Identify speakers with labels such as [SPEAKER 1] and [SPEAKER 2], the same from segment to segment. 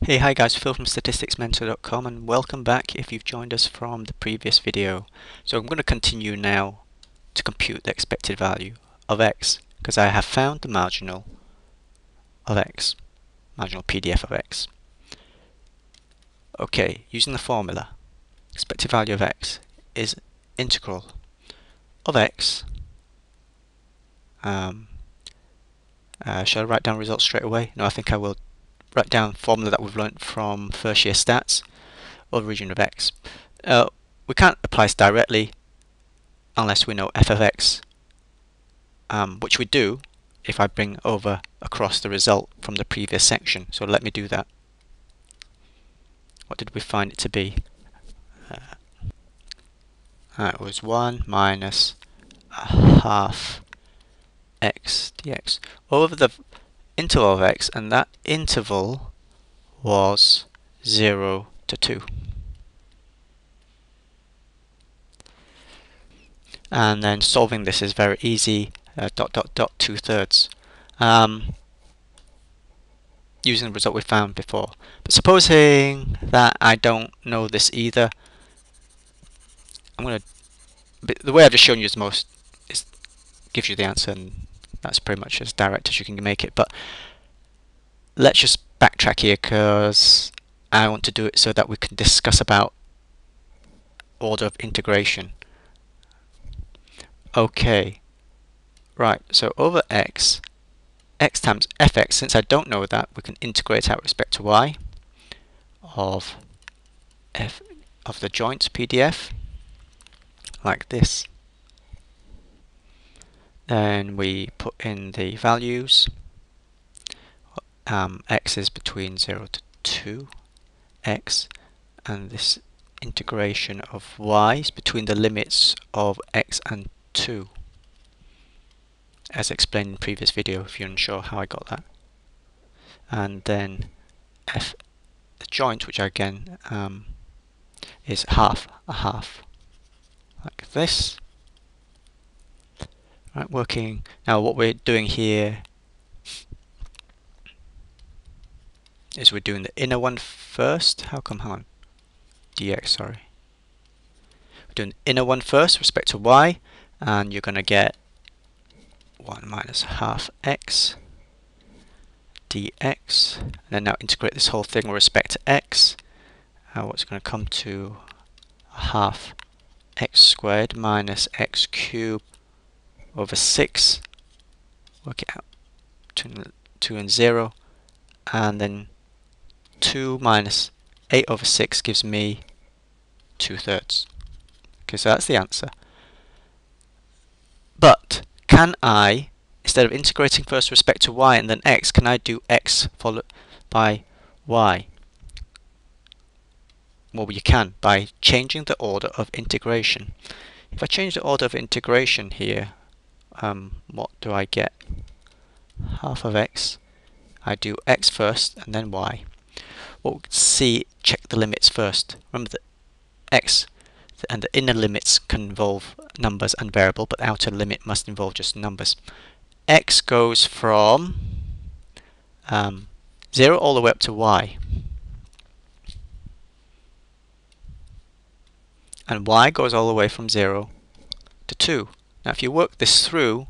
[SPEAKER 1] Hey, hi guys, Phil from statisticsmentor.com and welcome back if you've joined us from the previous video. So I'm going to continue now to compute the expected value of x because I have found the marginal of x, marginal PDF of x. Okay, using the formula, expected value of x is integral of x. Um, uh, shall I write down results straight away? No, I think I will write down formula that we've learnt from first year stats or the region of x. Uh, we can't apply this directly unless we know f of x, um, which we do if I bring over across the result from the previous section. So let me do that. What did we find it to be? Uh, that was 1 minus a half x dx over the interval of x and that interval was 0 to 2. And then solving this is very easy, uh, dot dot dot 2 thirds. Um, using the result we found before. But supposing that I don't know this either, I'm going to, the way I've just shown you is most, is gives you the answer and that's pretty much as direct as you can make it. But let's just backtrack here because I want to do it so that we can discuss about order of integration. Okay, right, so over x, x times fx, since I don't know that, we can integrate out respect to y of f of the joint PDF like this. Then we put in the values. Um, x is between 0 to 2, x, and this integration of y is between the limits of x and 2 as explained in previous video if you're unsure how I got that and then f the joint which again um, is half a half like this Right, working. Now what we're doing here is we're doing the inner one first. How come, hang on, dx, sorry. We're doing the inner one first, respect to y, and you're going to get 1 minus half x dx, and then now integrate this whole thing with respect to x. Uh, what's going to come to half x squared minus x cubed over 6 work it out. 2, 2 and 0 and then 2 minus 8 over 6 gives me 2 thirds. Okay so that's the answer. But can I instead of integrating first respect to y and then x can I do x followed by y? Well you can by changing the order of integration. If I change the order of integration here um, what do I get? Half of x. I do x first and then y. What we see, check the limits first. Remember that x and the inner limits can involve numbers and variable, but the outer limit must involve just numbers. x goes from um, 0 all the way up to y. And y goes all the way from 0 to 2. Now if you work this through,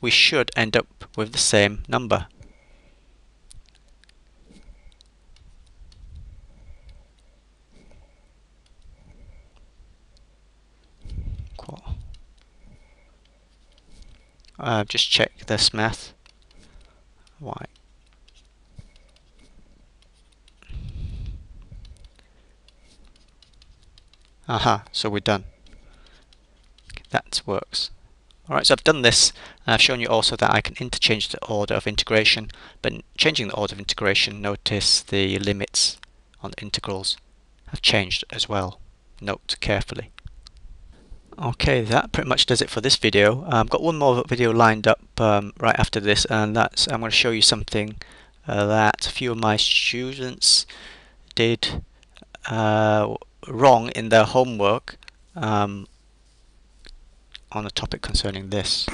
[SPEAKER 1] we should end up with the same number. Cool. Uh, just check this math. Why? Aha, so we're done. That works. Alright, so I've done this and I've shown you also that I can interchange the order of integration, but changing the order of integration, notice the limits on the integrals have changed as well. Note carefully. Okay, that pretty much does it for this video. I've got one more video lined up um, right after this, and that's I'm going to show you something uh, that a few of my students did uh, wrong in their homework. Um, on a topic concerning this.